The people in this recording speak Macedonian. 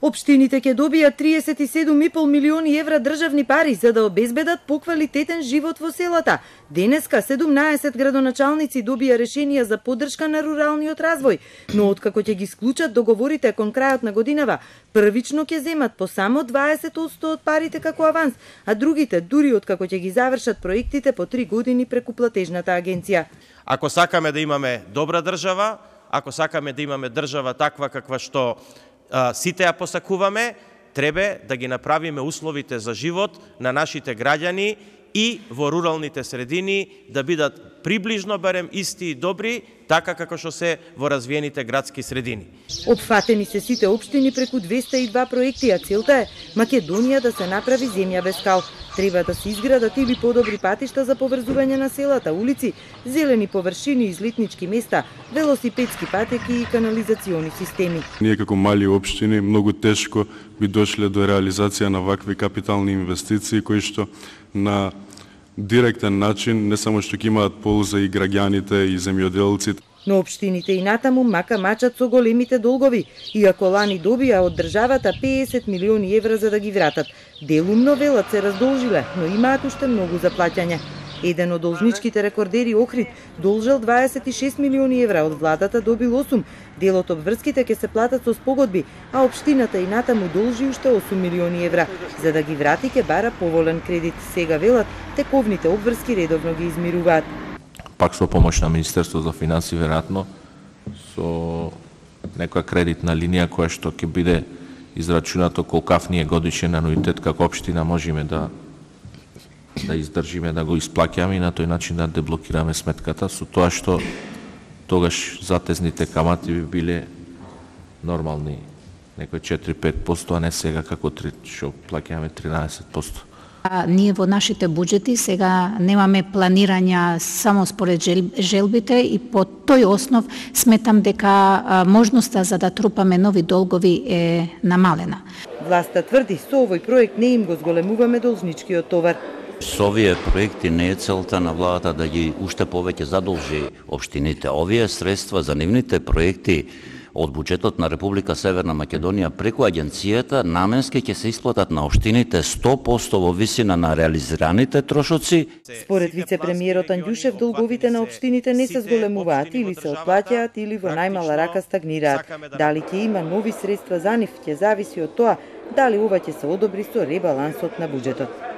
Обштините ќе добијат 37,5 милиони евра државни пари за да обезбедат поквалитетен живот во селата. Денеска 17 градоначалници добија решенија за поддршка на руралниот развој, но откако ќе ги склучат договорите кон крајот на годинава, првично ќе земат по само 20% од парите како аванс, а другите дури откако ќе ги завршат проектите по 3 години преку платежната агенција. Ако сакаме да имаме добра држава, ако сакаме да имаме држава таква каква што сите ја посакуваме, треба да ги направиме условите за живот на нашите граѓани и во руралните средини да бидат приближно барем исти и добри, така како што се во развиените градски средини. Опфатени се сите општини преку 202 проекти, а целта е Македонија да се направи земја без кал. Треба да се изградат или подобри патишта за поврзување на селата, улици, зелени површини, излетнички места, велосипедски патеки и канализациони системи. Ние како мали општини многу тешко би дошле до реализација на вакви капитални инвестиции кои што на директен начин не само што ќе имаат полза и граѓаните и земјоделците, Но општините и натаму мака мачат со големите долгови, иако лани добија од државата 50 милиони евра за да ги вратат. Делумно велат се раздолжиле, но имаат уште многу за плаќање. Еден од должничките рекордери Охрид должел 26 милиони евра, од владата добил 8. Делот обврските ќе се платат со спогодби, а општината и натаму должи уште 8 милиони евра. За да ги врати ќе бара поволен кредит. Сега велат, тековните обврски редовно ги измируваат пак со помош на Министерство за финанси, веројатно, со некоја кредитна линија која што ќе биде израчунато колкав ние е годишен ануитет како општина можеме да да издржиме да го исплаќаме и на тој начин да деблокираме сметката со тоа што тогаш затезните камати би биле нормални некои 4-5%, а не сега како што плаќаме 13%. Ние во нашите буџети сега немаме планирања само според желбите и по тој основ сметам дека можноста за да трупаме нови долгови е намалена. Власта тврди со овој проект не им го зголемуваме должничкиот товар. Со овие проекти не е целта на владата да ги уште повеќе задолжи општините. Овие средства за нивните проекти од буџетот на Република Северна Македонија преку агенцијата наменски ќе се исплатат на општините 100% во висина на реализираните трошоци. Според вице-премиерот Андјушев, долговите на општините не се зголемуваат или се отплаќаат или во најмала рака стагнираат. Дали ќе има нови средства за нив ќе зависи од тоа дали ова ќе се одобри со ребалансот на буџетот.